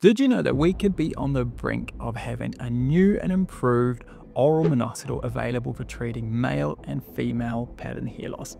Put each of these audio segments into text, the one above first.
Did you know that we could be on the brink of having a new and improved oral minoxidil available for treating male and female pattern hair loss?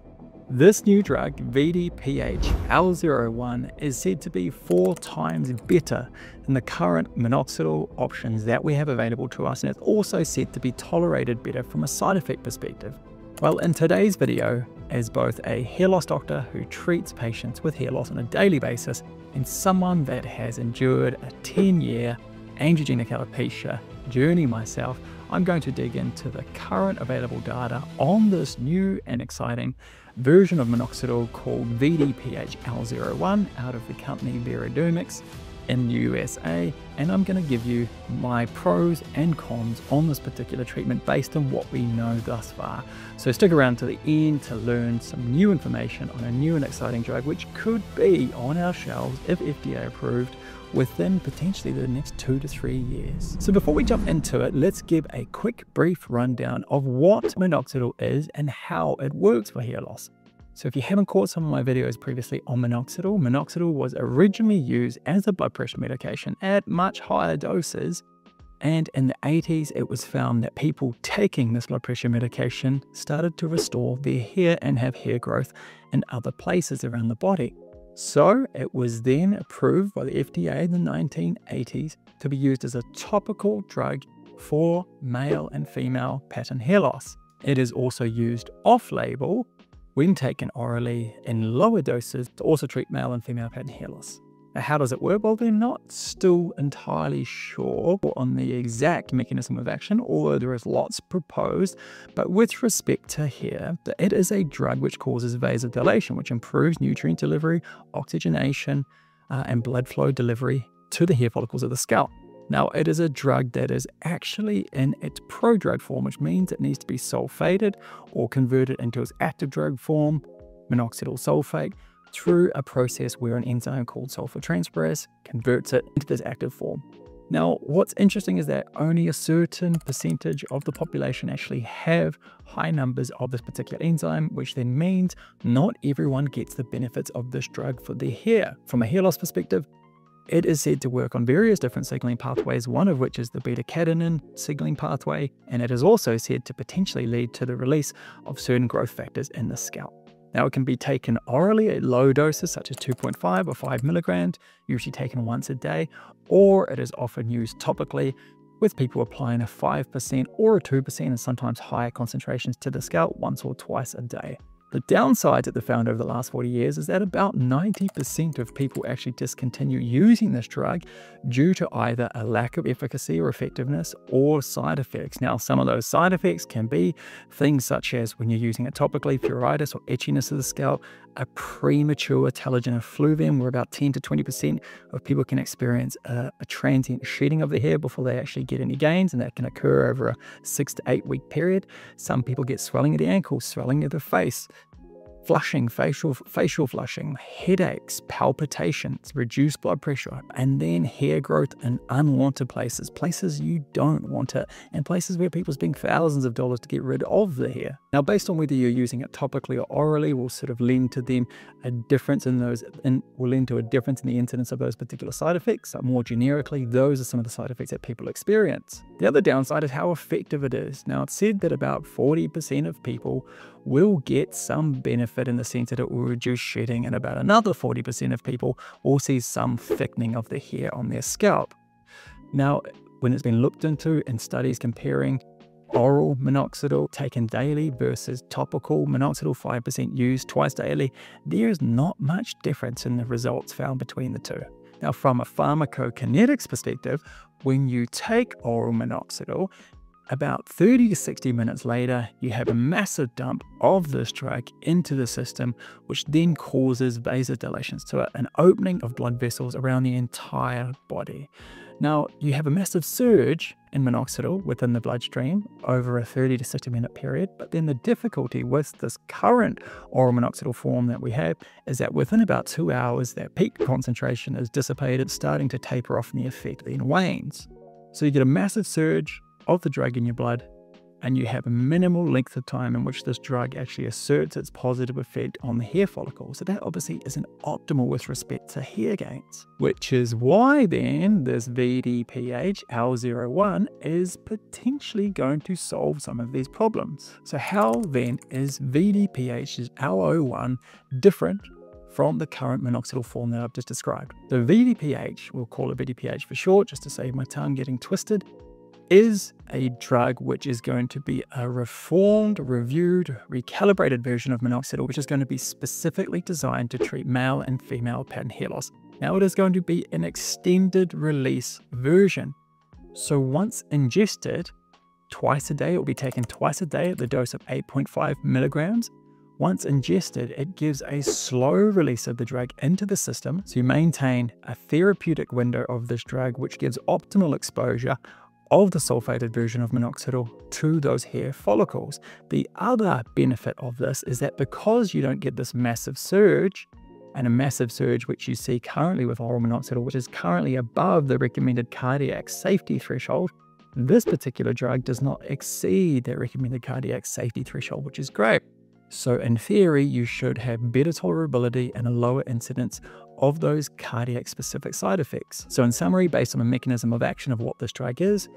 This new drug, VDPH L01, is said to be four times better than the current minoxidil options that we have available to us, and it's also said to be tolerated better from a side effect perspective. Well, in today's video, as both a hair loss doctor who treats patients with hair loss on a daily basis and someone that has endured a 10 year androgenic alopecia journey myself, I'm going to dig into the current available data on this new and exciting version of minoxidil called VDPH-L01 out of the company Veradermics in the USA and I'm going to give you my pros and cons on this particular treatment based on what we know thus far. So stick around to the end to learn some new information on a new and exciting drug which could be on our shelves if FDA approved within potentially the next two to three years. So before we jump into it, let's give a quick brief rundown of what minoxidil is and how it works for hair loss. So if you haven't caught some of my videos previously on minoxidil, minoxidil was originally used as a blood pressure medication at much higher doses. And in the 80s, it was found that people taking this blood pressure medication started to restore their hair and have hair growth in other places around the body. So it was then approved by the FDA in the 1980s to be used as a topical drug for male and female pattern hair loss. It is also used off label when taken orally in lower doses to also treat male and female pattern hair loss. Now, how does it work? Well, they're not still entirely sure on the exact mechanism of action, although there is lots proposed. But with respect to hair, it is a drug which causes vasodilation, which improves nutrient delivery, oxygenation, uh, and blood flow delivery to the hair follicles of the scalp. Now, it is a drug that is actually in its prodrug form, which means it needs to be sulfated or converted into its active drug form, minoxidil sulfate, through a process where an enzyme called sulfotransferase converts it into this active form. Now, what's interesting is that only a certain percentage of the population actually have high numbers of this particular enzyme, which then means not everyone gets the benefits of this drug for their hair. From a hair loss perspective, it is said to work on various different signaling pathways, one of which is the beta catenin signaling pathway, and it is also said to potentially lead to the release of certain growth factors in the scalp. Now, it can be taken orally at low doses, such as 2.5 or 5 milligrams, usually taken once a day, or it is often used topically, with people applying a 5% or a 2% and sometimes higher concentrations to the scalp once or twice a day. The downside that the found over the last 40 years is that about 90% of people actually discontinue using this drug due to either a lack of efficacy or effectiveness or side effects. Now, some of those side effects can be things such as when you're using it topically, pruritus or itchiness of the scalp, a premature telogen effluvium, where about 10 to 20% of people can experience a, a, transient shedding of the hair before they actually get any gains, and that can occur over a six to eight week period. Some people get swelling of the ankles, swelling of the face, flushing, facial, facial flushing, headaches, palpitations, reduced blood pressure, and then hair growth in unwanted places, places you don't want it, and places where people spend thousands of dollars to get rid of the hair. Now, based on whether you're using it topically or orally, will sort of lend to them a difference in those, and will lend to a difference in the incidence of those particular side effects. More generically, those are some of the side effects that people experience. The other downside is how effective it is. Now, it's said that about 40% of people will get some benefit in the sense that it will reduce shedding, and about another 40% of people will see some thickening of the hair on their scalp. Now, when it's been looked into in studies comparing oral minoxidil taken daily versus topical minoxidil 5% used twice daily, there is not much difference in the results found between the two. Now, from a pharmacokinetics perspective, when you take oral minoxidil, about 30 to 60 minutes later, you have a massive dump of this drug into the system, which then causes vasodilations, so an opening of blood vessels around the entire body. Now, you have a massive surge in minoxidil within the bloodstream over a 30 to 60 minute period, but then the difficulty with this current oral minoxidil form that we have is that within about two hours, that peak concentration is dissipated, starting to taper off and the effect then wanes. So you get a massive surge of the drug in your blood, and you have a minimal length of time in which this drug actually asserts its positive effect on the hair follicle. So that obviously isn't optimal with respect to hair gains, which is why then this VDPH L01 is potentially going to solve some of these problems. So how then is VDPH's L01 different from the current minoxidil form that I've just described. The VDPH, we'll call it VDPH for short, just to save my tongue getting twisted, is a drug which is going to be a reformed, reviewed, recalibrated version of minoxidil, which is going to be specifically designed to treat male and female pattern hair loss. Now it is going to be an extended release version. So once ingested twice a day, it will be taken twice a day at the dose of 8.5 milligrams. Once ingested, it gives a slow release of the drug into the system, so you maintain a therapeutic window of this drug, which gives optimal exposure of the sulfated version of minoxidil to those hair follicles. The other benefit of this is that because you don't get this massive surge, and a massive surge which you see currently with oral minoxidil, which is currently above the recommended cardiac safety threshold, this particular drug does not exceed that recommended cardiac safety threshold, which is great. So in theory, you should have better tolerability and a lower incidence of those cardiac specific side effects. So in summary, based on the mechanism of action of what this drug is,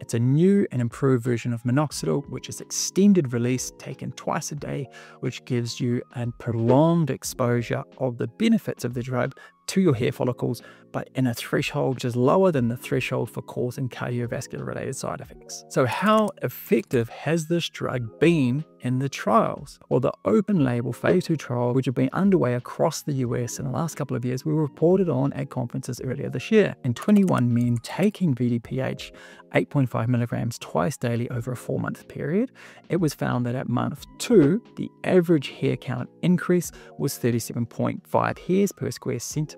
it's a new and improved version of minoxidil, which is extended release taken twice a day, which gives you a prolonged exposure of the benefits of the drug to your hair follicles, but in a threshold which is lower than the threshold for causing cardiovascular related side effects. So how effective has this drug been in the trials? Well, the open label phase 2 trial, which have been underway across the US in the last couple of years, were reported on at conferences earlier this year. In 21 men taking VDPH 8.5 milligrams twice daily over a four month period, it was found that at month two, the average hair count increase was 37.5 hairs per square centimeter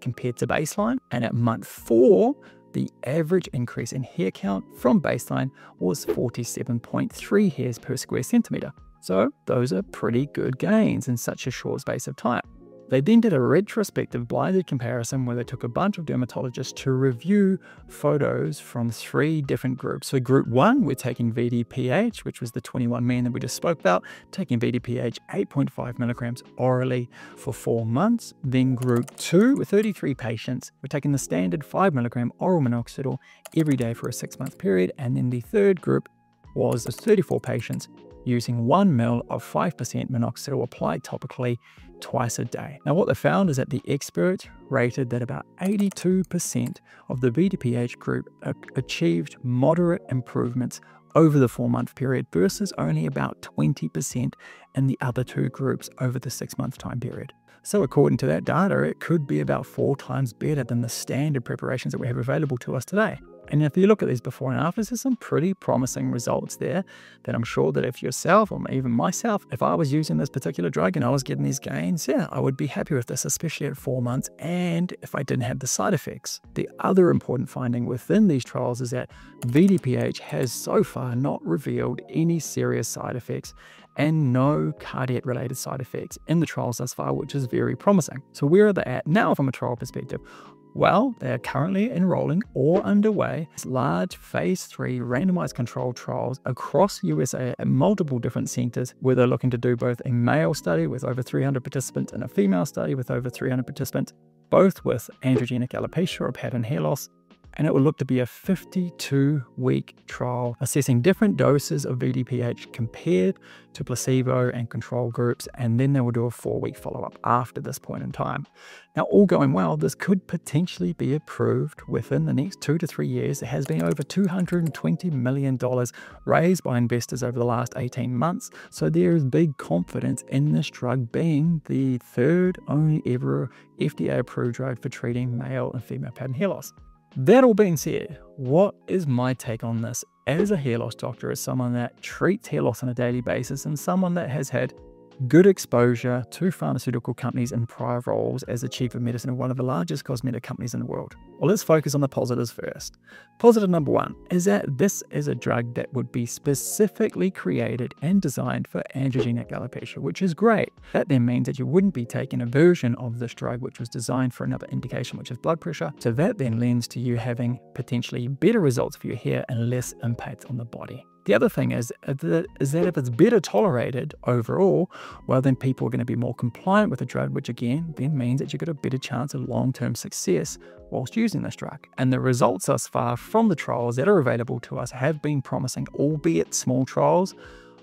compared to baseline. And at month four, the average increase in hair count from baseline was 47.3 hairs per square centimeter. So those are pretty good gains in such a short space of time. They then did a retrospective blinded comparison where they took a bunch of dermatologists to review photos from three different groups. So group one, we're taking VDPH, which was the 21 men that we just spoke about, taking VDPH 8.5 milligrams orally for four months. Then group two, with 33 patients, we're taking the standard 5 milligram oral minoxidil every day for a six month period. And then the third group was 34 patients using 1 ml of 5% minoxidil applied topically twice a day. Now what they found is that the expert rated that about 82% of the VDPH group achieved moderate improvements over the four month period versus only about 20% in the other two groups over the six month time period. So according to that data, it could be about four times better than the standard preparations that we have available to us today. And if you look at these before and afters, there's some pretty promising results there that I'm sure that if yourself or even myself, if I was using this particular drug and I was getting these gains, yeah, I would be happy with this, especially at four months and if I didn't have the side effects. The other important finding within these trials is that VDPH has so far not revealed any serious side effects and no cardiac related side effects in the trials thus far, which is very promising. So where are they at now from a trial perspective? Well, they are currently enrolling or underway large phase three randomized controlled trials across USA at multiple different centers where they're looking to do both a male study with over 300 participants and a female study with over 300 participants, both with androgenic alopecia or pattern hair loss, and it will look to be a 52 week trial assessing different doses of VDPH compared to placebo and control groups, and then they will do a four week follow up after this point in time. Now, all going well, this could potentially be approved within the next two to three years. There has been over $220 million raised by investors over the last 18 months, so there is big confidence in this drug being the third only ever FDA approved drug for treating male and female pattern hair loss. That all being said, what is my take on this? As a hair loss doctor, as someone that treats hair loss on a daily basis and someone that has had good exposure to pharmaceutical companies in prior roles as a chief of medicine of one of the largest cosmetic companies in the world. Well, let's focus on the positives first. Positive number one is that this is a drug that would be specifically created and designed for androgenic alopecia, which is great. That then means that you wouldn't be taking a version of this drug which was designed for another indication, which is blood pressure. So that then lends to you having potentially better results for your hair and less impact on the body. The other thing is, uh, is that if it's better tolerated overall, well, then people are going to be more compliant with the drug, which again then means that you've got a better chance of long term success whilst using this drug. And the results thus far from the trials that are available to us have been promising, albeit small trials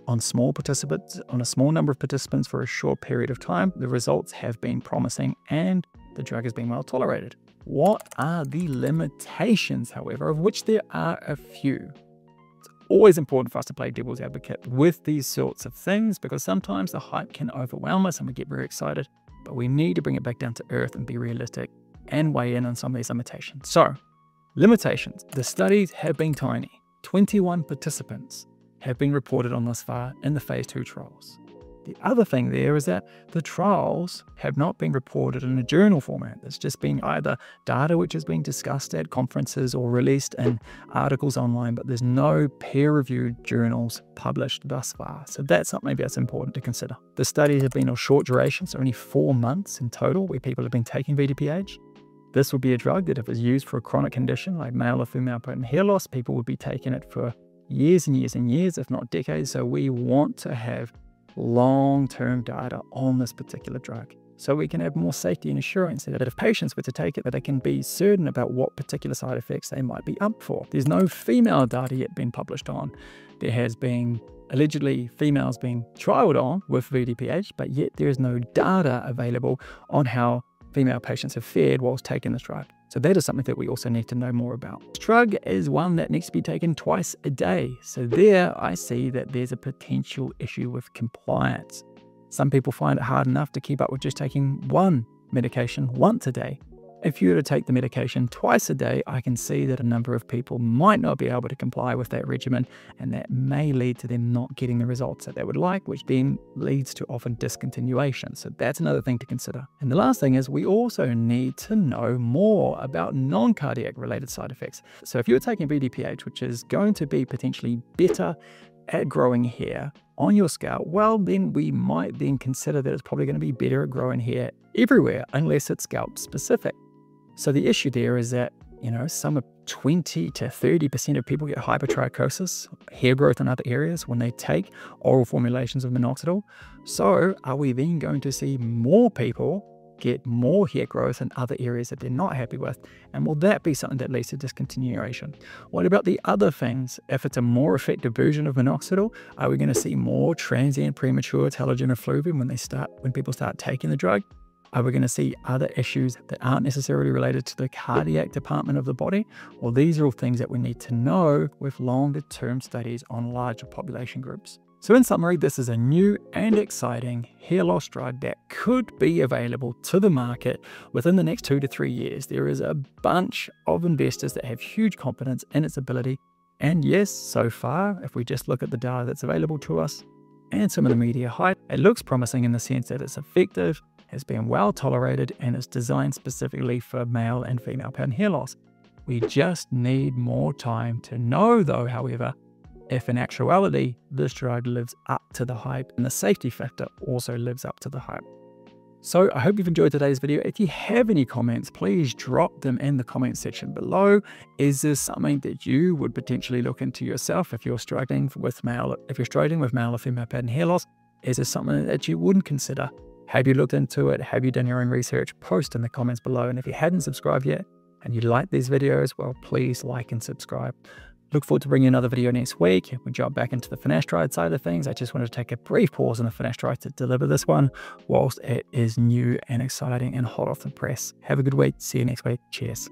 on small participants, on a small number of participants for a short period of time. The results have been promising and the drug has been well tolerated. What are the limitations, however, of which there are a few? Always important for us to play devil's advocate with these sorts of things because sometimes the hype can overwhelm us and we get very excited, but we need to bring it back down to earth and be realistic and weigh in on some of these limitations. So, limitations. The studies have been tiny. 21 participants have been reported on thus far in the phase 2 trials. The other thing there is that the trials have not been reported in a journal format. It's just been either data which has been discussed at conferences or released in articles online, but there's no peer-reviewed journals published thus far. So that's something that's important to consider. The studies have been of short duration, so only four months in total where people have been taking VDPH. This would be a drug that if it's used for a chronic condition like male or female pattern hair loss, people would be taking it for years and years and years, if not decades. So we want to have long-term data on this particular drug so we can have more safety and assurance that if patients were to take it, that they can be certain about what particular side effects they might be up for. There's no female data yet been published on. There has been allegedly females being trialed on with VDPH, but yet there is no data available on how female patients have fared whilst taking this drug. So that is something that we also need to know more about. Drug is one that needs to be taken twice a day. So there I see that there's a potential issue with compliance. Some people find it hard enough to keep up with just taking one medication once a day. If you were to take the medication twice a day, I can see that a number of people might not be able to comply with that regimen, and that may lead to them not getting the results that they would like, which then leads to often discontinuation. So that's another thing to consider. And the last thing is we also need to know more about non-cardiac related side effects. So if you're taking VDPH, which is going to be potentially better at growing hair on your scalp, well, then we might then consider that it's probably going to be better at growing hair everywhere unless it's scalp specific. So the issue there is that, you know, some of 20 to 30% of people get hypertrichosis, hair growth in other areas when they take oral formulations of minoxidil. So are we then going to see more people get more hair growth in other areas that they're not happy with? And will that be something that leads to discontinuation? What about the other things? If it's a more effective version of minoxidil, are we going to see more transient premature telogen effluvium when they start when people start taking the drug? Are we going to see other issues that aren't necessarily related to the cardiac department of the body? Well, these are all things that we need to know with longer term studies on larger population groups. So in summary, this is a new and exciting hair loss drug that could be available to the market within the next two to three years. There is a bunch of investors that have huge confidence in its ability. And yes, so far, if we just look at the data that's available to us and some of the media hype, it looks promising in the sense that it's effective, has been well tolerated and is designed specifically for male and female pattern hair loss. We just need more time to know though, however, if in actuality this drug lives up to the hype and the safety factor also lives up to the hype. So I hope you've enjoyed today's video. If you have any comments, please drop them in the comment section below. Is this something that you would potentially look into yourself if you're struggling with male, if you're struggling with male or female pattern hair loss? Is this something that you wouldn't consider? Have you looked into it? Have you done your own research? Post in the comments below. And if you hadn't subscribed yet and you like these videos, well, please like and subscribe. Look forward to bringing another video next week. We jump back into the finasteride side of things. I just wanted to take a brief pause on the finasteride to deliver this one whilst it is new and exciting and hot off the press. Have a good week. See you next week. Cheers.